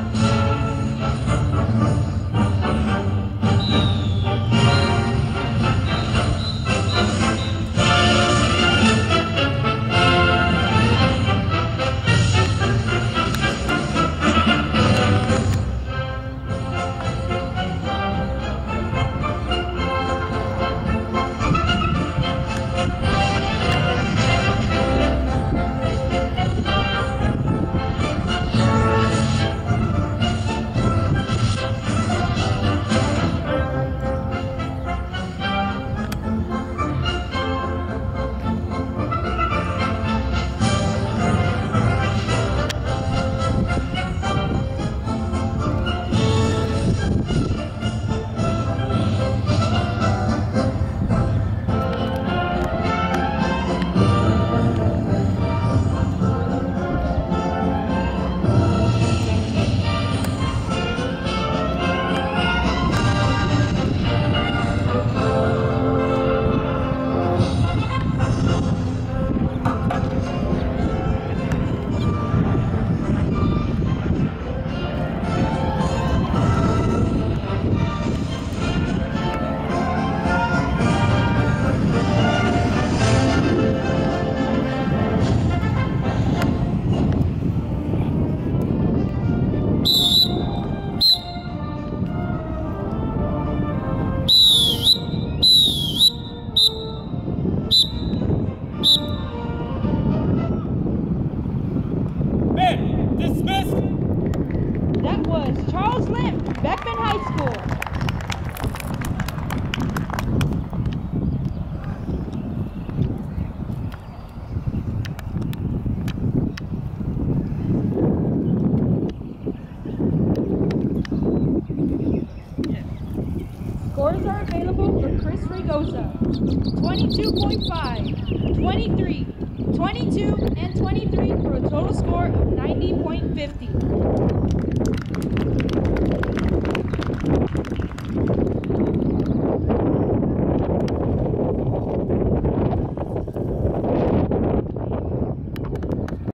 Man, High School. Scores are available for Chris Rigosa. 22.5, 23, 22, and 23 for a total score of 90.50.